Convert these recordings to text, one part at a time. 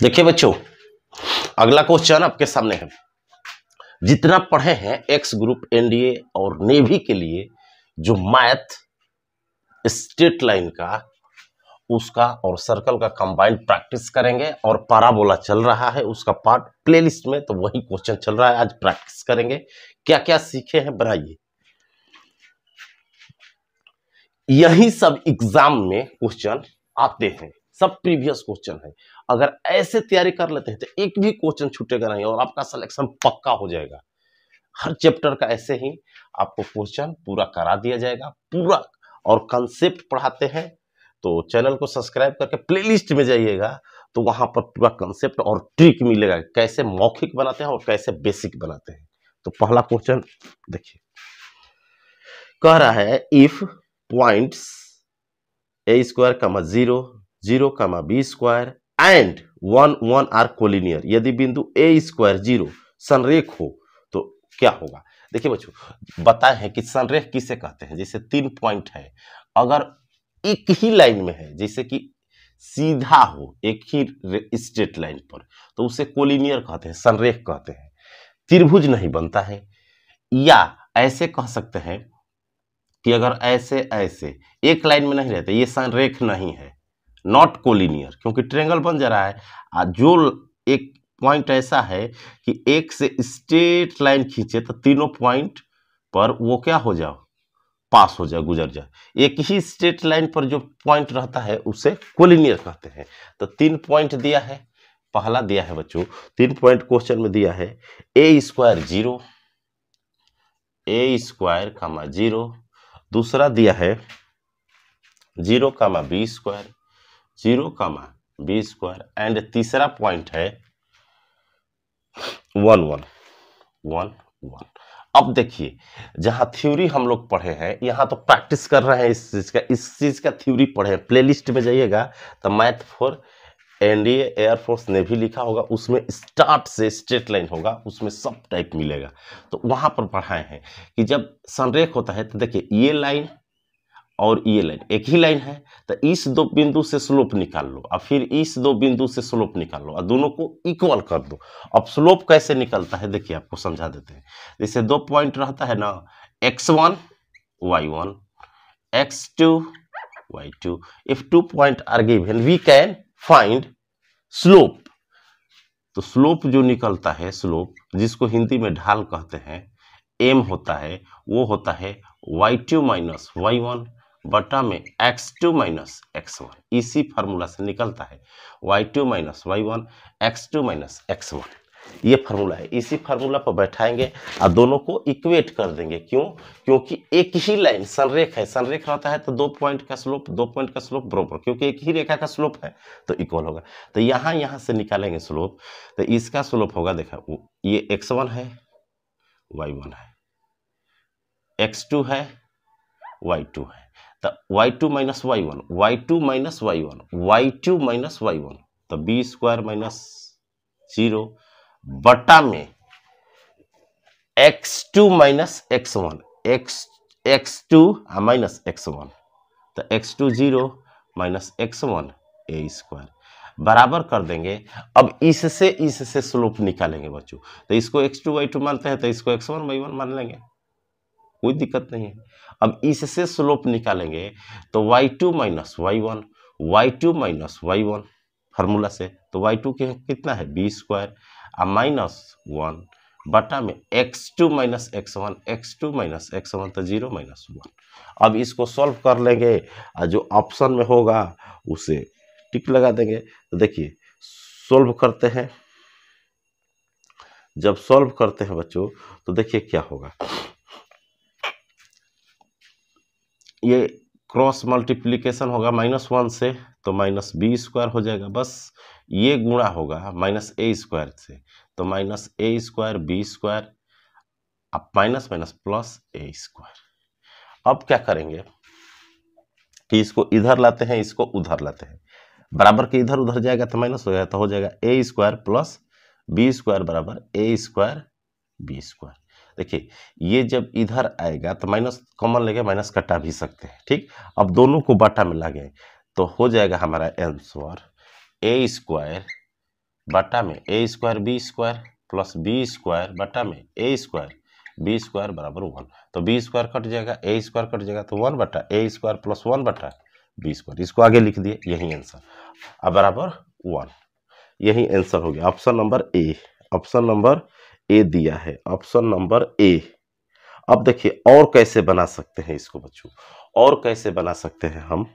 देखिए बच्चों, अगला क्वेश्चन आपके सामने है। जितना पढ़े हैं एक्स ग्रुप एनडीए और नेवी के लिए, जो मैथ स्टेट लाइन का, उसका और सर्कल का कंबाइंड प्रैक्टिस करेंगे और पाराबोला चल रहा है, उसका पार्ट प्लेलिस्ट में तो वही क्वेश्चन चल रहा है, आज प्रैक्टिस करेंगे। क्या क्या सीखे हैं, बनाइए। यही सब एग्ज़ाम में क्वेश्चन आते हैं। सब प्रीवियस क्वेश्चन है। अगर ऐसे तैयारी कर लेते हैं तो एक भी क्वेश्चन छूटेगा नहीं और आपका सिलेक्शन पक्का हो जाएगा। हर चैप्टर का ऐसे ही आपको क्वेश्चन पूरा करा दिया जाएगा, पूरा और कंसेप्ट पढ़ाते हैं। तो चैनल को सब्सक्राइब करके प्लेलिस्ट में जाइएगा तो वहाँ पर पूरा कंसेप्ट और ट्रिक मिलेगा, कैसे मौखिक बनाते हैं और कैसे बेसिक बनाते हैं। तो पहला क्वेश्चन देखिए। कह रहा है if points A square comma zero zero comma B square and one one are collinear. यदि बिंदु ए स्क्वायर ज़ीरो, संरेख हो तो क्या होगा? देखिए बच्चों, बताए हैं कि संरेख किसे कहते हैं? जैसे तीन पॉइंट है। अगर एक ही लाइन में है, जैसे कि सीधा हो, एक ही स्ट्रेट लाइन पर तो उसे कोलिनियर कहते हैं, संरेख कहते हैं। त्रिभुज नहीं बनता है। या ऐसे कह सकते हैं कि अगर ऐसे ऐसे, एक लाइन में नहीं रहते, ये संरेख नहीं है। नॉट कोलिनियर, क्योंकि ट्रेंगल बन जा रहा है। जो एक पॉइंट ऐसा है कि एक से स्ट्रेट लाइन खींचे तो तीनों पॉइंट पर वो क्या हो जाओ? पास हो जाए गुजर जाए एक ही स्ट्रेट लाइन पर जो पॉइंट रहता है, उसे कोलिनियर कहते हैं। तो तीन पॉइंट दिया है, पहला दिया है बच्चों, तीन पॉइंट क्वेश्चन में दिया है, A square zero, A square comma zero, दूसरा दिया है zero comma B square zero comma B square and तीसरा पॉइंट है वन वन वन वन। अब देखिए, जहाँ थ्योरी हम लोग पढ़े हैं, यहाँ तो प्रैक्टिस कर रहे हैं इस चीज़ का, इस चीज़ का थ्योरी पढ़े हैं। प्लेलिस्ट में जाइएगा तो मैथ फॉर एनडीए एयरफोर्स ने भी लिखा होगा, उसमें स्टार्ट से स्ट्रेट लाइन होगा, उसमें सब टाइप मिलेगा। तो वहाँ पर पढ़ाए हैं कि जब संरेख होता है तो देखिए, ये लाइन और ये लाइन, एक ही लाइन है तो इस दो बिंदु से स्लोप निकाल लो और फिर इस दो बिंदु से स्लोप निकाल लो, और दोनों को इक्वल कर दो। अब स्लोप कैसे निकलता है, देखिए, आपको समझा देते हैं। जैसे दो पॉइंट रहता है ना x one y one x two y two if two point are given we can find slope तो स्लोप जो निकलता है स्लोप जिसको हिंदी में ढाल कहते हैं एम होता है, वो होता है y two minus y one बटा में x two minus x one. इसी फार्मूला से निकलता है। Y two minus y one, x two minus x one. ये फार्मूला है। इसी फार्मूला पर बैठाएँगे और दोनों को इक्वेट कर देंगे। क्यों? क्योंकि एक ही लाइन संरेख है। संरेख रहता है तो दो पॉइंट का स्लोप दो पॉइंट का स्लोप बरोबर। क्योंकि एक ही रेखा का स्लोप है तो इक्वल होगा। तो यहाँ यहाँ से निकालेंगे स्लोप तो इसका स्लोप होगा, देखा ये एक्स वन है, वाई वन है। एक्स टू है, वाई टू है। तो y two minus y one y two minus y one y two minus y one तो बी स्क्वायर माइनस ज़ीरो बटा में x two minus x one x x two minus x one तो x two zero minus x one A square बराबर कर देंगे। अब इससे इससे स्लोप निकालेंगे बच्चों तो इसको एक्स टू वाई टू मानते हैं तो इसको एक्स वन वाई वन मान लेंगे। कोई दिक्कत नहीं है। अब इससे स्लोप निकालेंगे तो y two minus y one y two minus y one formula से तो वाई टू के कितना है? बी स्क्वायर और माइनस वन बटा में x two minus x one x two minus x one तो ज़ीरो माइनस वन अब इसको सॉल्व कर लेंगे, और जो ऑप्शन में होगा, उसे टिक लगा देंगे। तो देखिए सॉल्व करते हैं। जब सॉल्व करते हैं बच्चों तो देखिए क्या होगा। ये क्रॉस मल्टीप्लीकेशन होगा माइनस वन से तो माइनस बी स्क्वायर हो जाएगा। बस ये गुणा होगा माइनस ए स्क्वायर से तो minus A square B square अब minus minus plus A square अब क्या करेंगे कि इसको इधर लाते हैं, इसको उधर लाते हैं। बराबर के इधर उधर जाएगा तो माइनस हो जाएगा तो हो जाएगा A square plus B square बराबर ए स्क्वायर बी स्क्वायर देखिए, ये जब इधर आएगा तो माइनस, कॉमन लेके माइनस कटा भी सकते हैं, ठीक? अब दोनों को बाटा में लागे तो हो जाएगा हमारा आंसर ए स्क्वायर बटा में, A square B square plus B square बटा में, ए स्क्वायर, बी स्क्वायर बराबर वन तो बी स्क्वायर कट जाएगा, ए स्क्वायर कट जाएगा तो वन बटा, ए स्क्वायर प्लस वन बटा, बी स्क्वायर, इसको आगे लिख दिए, यही आंसर, अब बराबर वन, यही आंसर हो गया, option number A, option number A दिया है ऑप्शन नंबर ए अब देखिए, और कैसे बना सकते हैं इसको बच्चों? और कैसे बना सकते हैं हम?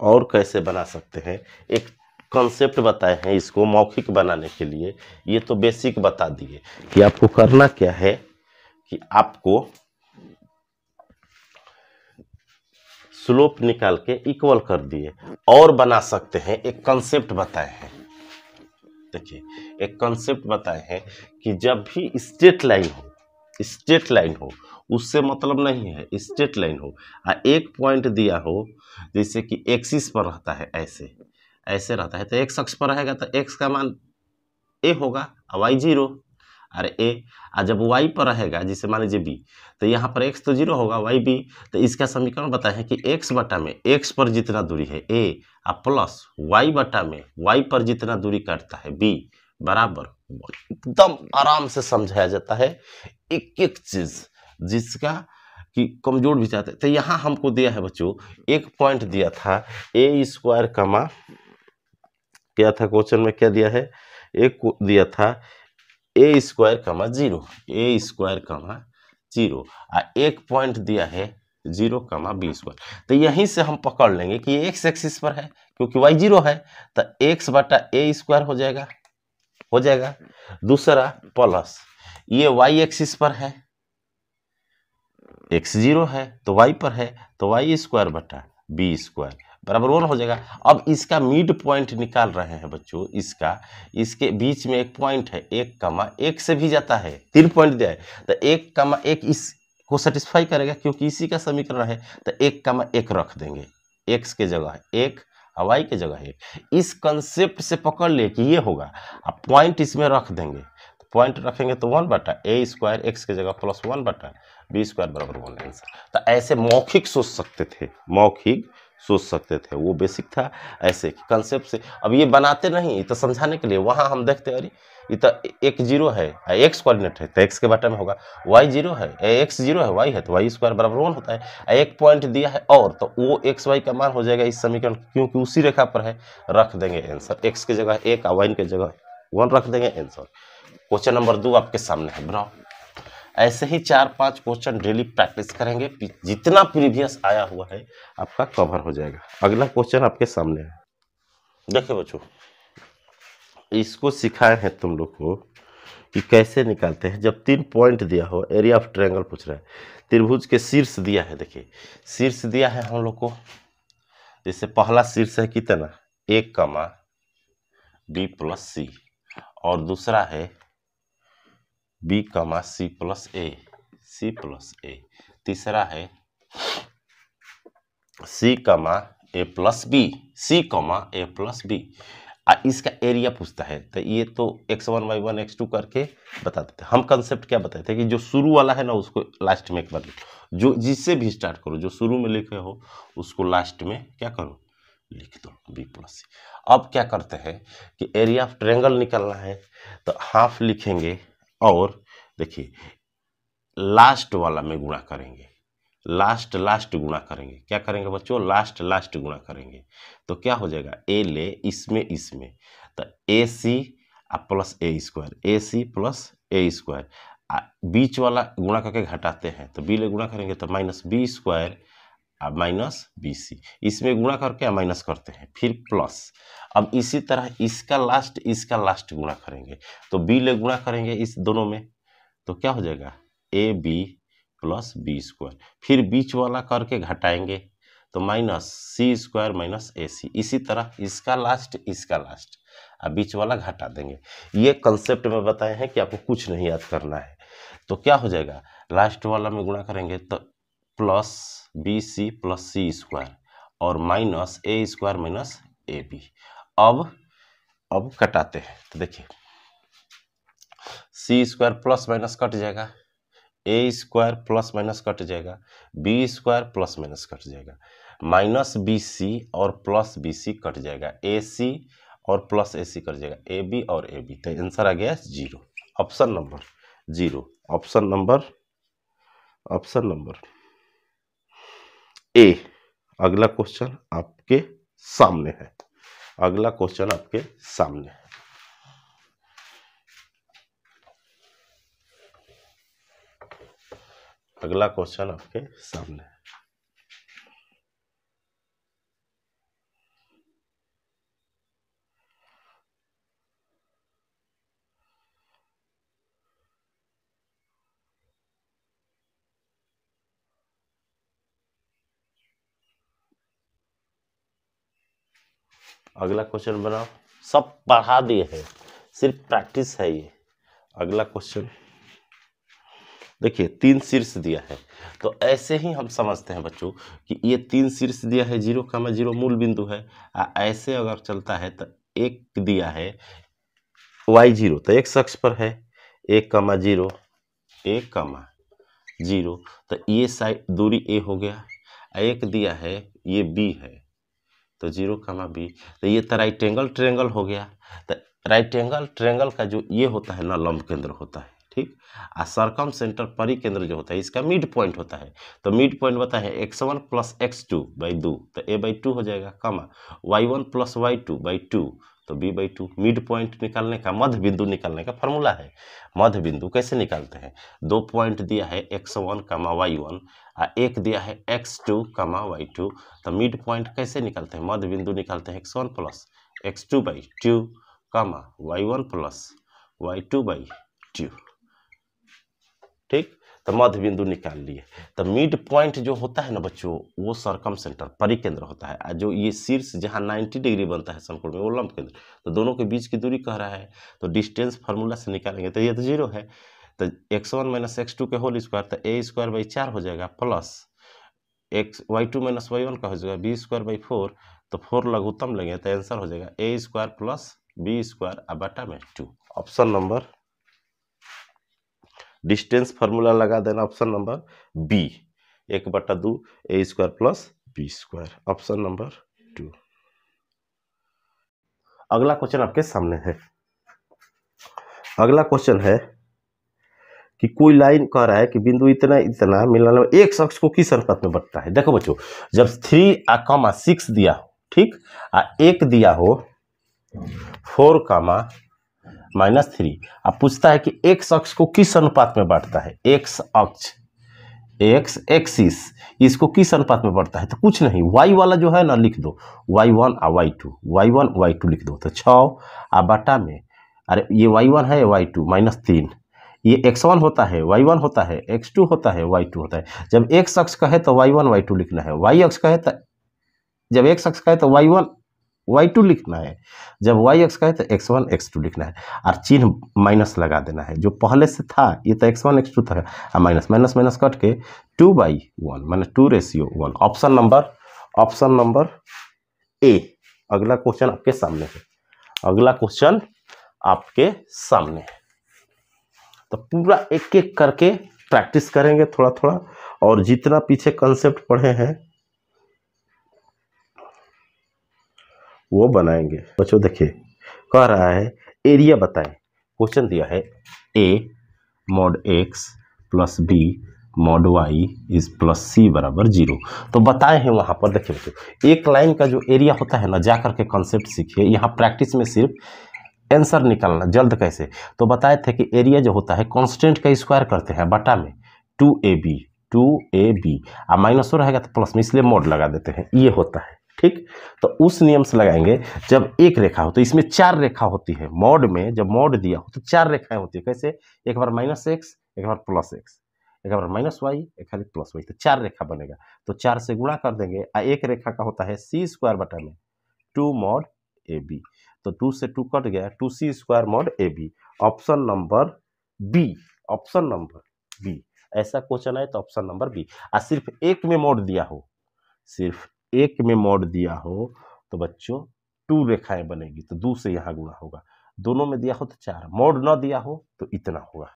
और कैसे बना सकते हैं? एक कॉन्सेप्ट बताए हैं इसको मौखिक बनाने के लिए। ये तो बेसिक बता दिए। कि आपको करना क्या है? कि आपको स्लोप निकाल के इक्वल कर दिए। और बना सकते हैं, एक कंसेप्ट बताए हैं। देखिए, एक कंसेप्ट बताए हैं कि जब भी स्ट्रेट लाइन हो स्ट्रेट लाइन हो, उससे मतलब नहीं है स्ट्रेट लाइन हो। आ एक पॉइंट दिया हो, जैसे कि एक्सिस पर रहता है, ऐसे। ऐसे रहता है तो एक्स अक्ष पर रहेगा तो एक्स का मान ए होगा वाई ज़ीरो अरे ए और जब वाई पर रहेगा, जिसे मान लीजिए बी तो यहाँ पर एक्स तो ज़ीरो होगा वाई बी तो इसका समीकरण बताए कि एक्स बटा में एक्स पर जितना दूरी है ए और प्लस वाई बटा में वाई पर जितना दूरी काटता है बी बराबर एकदम आराम से समझाया जाता है एक एक चीज़ जिसका कि कमज़ोर भी चाहते तो यहाँ हमको दिया है बच्चों, एक पॉइंट दिया था ए स्क्वायर कमा क्या था क्वेश्चन में क्या दिया है? एक दिया था A square comma zero A square comma zero आ एक पॉइंट दिया है ज़ीरो कमा बी स्क्वायर तो यहीं से हम पकड़ लेंगे कि एक्स एक्सिस पर है, क्योंकि वाई ज़ीरो है तो एक्स बटा ए स्क्वायर हो जाएगा हो जाएगा। दूसरा प्लस ये वाई एक्सिस पर है एक्स ज़ीरो है तो वाई पर है तो वाई स्क्वायर बटा बी स्क्वायर बराबर वन हो जाएगा। अब इसका मिड पॉइंट निकाल रहे हैं बच्चों, इसका, इसके बीच में एक पॉइंट है, एक कमा एक से भी जाता है, तीन पॉइंट दिया है तो एक कमा एक इस को सेटिस्फाई करेगा क्योंकि इसी का समीकरण है तो एक कमा एक रख देंगे एक्स के जगह एक हवाई के जगह एक। इस कंसेप्ट से पकड़ ले कि ये होगा, अब पॉइंट इसमें रख देंगे पॉइंट रखेंगे तो वन बटा ए स्क्वायर एक्स के जगह प्लस वन बटा बी स्क्वायर बराबर वन आंसर तो ऐसे मौखिक सोच सकते थे, मौखिक सोच सकते थे, वो बेसिक था ऐसे कंसेप्ट से। अब ये बनाते नहीं तो समझाने के लिए, वहाँ हम देखते अरे, ये तो एक ज़ीरो है एक्स कोऑर्डिनेट है तो एक्स के बटा में होगा वाई ज़ीरो है एक्स ज़ीरो है वाई है तो वाई स्क्वायर बराबर वन होता है एक पॉइंट दिया है और तो वो एक्स वाई का मान हो जाएगा इस समीकरण क्योंकि उसी रेखा पर है, रख देंगे आंसर एक्स की जगह एक और वाई के जगह वन रख देंगे आंसर क्वेश्चन नंबर दो आपके सामने है, बनाओ। ऐसे ही चार पाँच क्वेश्चन डेली प्रैक्टिस करेंगे। जितना प्रीवियस आया हुआ है, आपका कवर हो जाएगा। अगला क्वेश्चन आपके सामने है। देखिए बच्चों, इसको सिखाए हैं तुम लोग को कि कैसे निकालते हैं। जब तीन पॉइंट दिया हो एरिया ऑफ़ ट्रायंगल पूछ रहा है। त्रिभुज के शीर्ष दिया है, देखिए। शीर्ष दिया है हम लोग को। जैसे पहला शीर्ष है कितना? एक कमा बी प्लस सी और दूसरा है बी कमा सी प्लस ए सी प्लस ए तीसरा है सी कमा ए प्लस बी सी कमा ए प्लस बी आ, इसका एरिया पूछता है तो ये तो x one y one x two करके बता देते हम कंसेप्ट क्या बताए थे कि जो शुरू वाला है ना, उसको लास्ट में एक बार लिखो जो, जिससे भी स्टार्ट करो, जो शुरू में लिखे हो, उसको लास्ट में क्या करो? लिख दो बी प्लस सी अब क्या करते हैं कि एरिया ऑफ़ ट्रेंगल निकलना है तो हाफ़ लिखेंगे। और देखिए लास्ट वाला में गुणा करेंगे। लास्ट लास्ट गुणा करेंगे। क्या करेंगे बच्चों? लास्ट लास्ट गुणा करेंगे। तो क्या हो जाएगा? ए ले इसमें इसमें। तो A C plus A square A C plus A square बीच वाला गुणा करके घटाते हैं। तो बी ले गुणा करेंगे तो minus B square minus B C इसमें गुणा करके माइनस करते हैं, फिर प्लस अब इसी तरह इसका लास्ट इसका लास्ट गुणा करेंगे। तो बी ले गुणा करेंगे इस दोनों में तो क्या हो जाएगा? A B plus B square फिर बीच वाला करके घटाएँगे तो minus C square minus A C इसी तरह इसका लास्ट इसका लास्ट अब बीच वाला घटा देंगे। ये कंसेप्ट में बताए हैं कि आपको कुछ नहीं याद करना है। तो क्या हो जाएगा? लास्ट वाला में गुणा करेंगे तो plus B C plus C square और minus A square minus A B. अब अब कटाते हैं तो देखिए। C square plus minus cut जाएगा, A square plus minus cut जाएगा, B square plus minus cut जाएगा। माइनस बी सी और प्लस बी सी कट जाएगा, ए सी और प्लस ए सी कट जाएगा, ए बी और ए बी। तो आंसर आ गया zero, option number, zero, option number option number. ए अगला क्वेश्चन आपके सामने है। अगला क्वेश्चन आपके सामने है। अगला क्वेश्चन आपके सामने है। अगला क्वेश्चन बनाओ। सब पढ़ा दिए हैं। सिर्फ़ प्रैक्टिस है ये। अगला क्वेश्चन देखिए, तीन शीर्ष दिया है। तो ऐसे ही हम समझते हैं बच्चों कि ये तीन शीर्ष दिया है, ज़ीरो कामा ज़ीरो मूल बिंदु है। आ, ऐसे अगर चलता है तो एक दिया है वाई ज़ीरो। तो एक शख्स पर है, एक कामा ज़ीरो, एक कामा ज़ीरो। तो ये साइड दूरी ए हो गया। एक दिया है, ये बी है। तो ज़ीरो कामा बी। तो ये तो राइट एंगल ट्रेंगल हो गया। तो राइट एंगल ट्रेंगल का जो ये होता है ना, लंब केंद्र होता है, ठीक? आ सरकम सेंटर परिकेंद्र जो होता है, इसका मिड पॉइंट होता है। तो मिड पॉइंट बता है x one plus x two by दो तो ए बाई टू हो जाएगा, comma y one plus y two by two तो B by two mid point निकालने का मध्य बिंदु निकालने का फॉर्मूला है। मध्य बिंदु कैसे निकालते हैं? दो पॉइंट दिया है x one comma y one आ एक दिया है x two comma y two तो मिड पॉइंट कैसे निकालते हैं? मध्य बिंदु निकालते हैं x one plus x two by two comma y one plus y two by two ठीक? तो मध्य बिंदु निकाल लिए। तो मिड पॉइंट जो होता है ना बच्चों, वो सरकम सेंटर परिकेंद्र होता है। जो ये शीर्ष जहाँ 90 डिग्री बनता है समकोण में, वो लंब केंद्र। तो दोनों के बीच की दूरी कह रहा है। तो डिस्टेंस फार्मूला से निकालेंगे तो ये तो ज़ीरो है। तो x one minus x two के होल स्क्वायर तो ए स्क्वायर बाई चार हो जाएगा plus x y two minus y one का हो जाएगा बी स्क्वायर बाई फोर तो फोर लघुत्तम लेंगे तो आंसर हो जाएगा A square plus B square अब बटा में two option number distance formula लगा देना ऑप्शन नंबर बी। एक बटा दो A square plus B square option number two. अगला क्वेश्चन आपके सामने है। अगला क्वेश्चन है कि कोई लाइन कह रहा है कि बिंदु इतना इतना मिलाने एक शख्स को किस अनुपात में बटता है? देखो बच्चों, जब थ्री आ कामा सिक्स दिया हो, ठीक? आ, एक दिया हो फोर कामा माइनस थ्री अब पूछता है कि एक शख्स को किस अनुपात में बांटता है? एक्स अक्ष। एक्स एक्सिस इसको किस अनुपात में बढ़ता है? तो कुछ नहीं। वाई वाला जो है ना, लिख दो। वाई वन आ y two y one y two लिख दो। तो छ। आ, बाटा में। अरे, ये वाई वन है वाई टू माइनस तीन ये एक्स वन होता है वाई वन होता है एक्स टू होता है वाई टू होता है। जब एक शख्स कहे तो वाई वन वाई टू लिखना है। वाई अक्ष कहे तो जब एक शख्स कहे तो वाई वन वाई टू लिखना है। जब वाई एक्स का है तो एक्स वन एक्स टू लिखना है। और चिन्ह माइनस लगा देना है। जो पहले से था, ये तो एक्स वन एक्स टू था। और माइनस माइनस माइनस कट के two by one minus two ratio one option number option number A अगला क्वेश्चन आपके सामने है। अगला क्वेश्चन आपके सामने है। तो पूरा एक एक करके प्रैक्टिस करेंगे थोड़ा थोड़ा और जितना पीछे कंसेप्ट पढ़े हैं वो बनाएँगे। बच्चों, देखिए, कह रहा है एरिया बताएँ। क्वेश्चन दिया है A mod x plus B mod y is plus C बराबर ज़ीरो तो बताए हैं वहाँ पर, देखिए, बच्चों, एक लाइन का जो एरिया होता है ना, जा करके कॉन्सेप्ट सीखिए। यहाँ प्रैक्टिस में सिर्फ़ आंसर निकालना, जल्द कैसे? तो बताए थे कि एरिया जो होता है कॉन्स्टेंट का स्क्वायर करते हैं, बटा में two A B two A B uh minus हो रहेगा तो प्लस में, इसलिए मोड लगा देते हैं। ये होता है। ठीक? तो उस नियम से लगाएँगे, जब एक रेखा हो तो इसमें चार रेखा होती है। मॉड में जब मॉड दिया हो तो चार रेखाएँ होती है। कैसे? एक बार माइनस एक्स एक बार प्लस एक्स एक बार माइनस वाई एक खाली प्लस वाई तो चार रेखा बनेगा। तो चार से गुणा कर देंगे, आ एक रेखा का होता है सी स्क्वायर बटा में। टू मॉड ए बी तो टू से टू कट गया two C square mod A B option number B option number B ऐसा क्वेश्चन है तो ऑप्शन नंबर बी आ सिर्फ़ एक में मोड दिया हो, सिर्फ़ एक में मोड दिया हो तो बच्चों, टू रेखाएँ बनेगी तो दो से यहाँ गुणा होगा। दोनों में दिया हो तो चार, मोड ना दिया हो तो इतना होगा।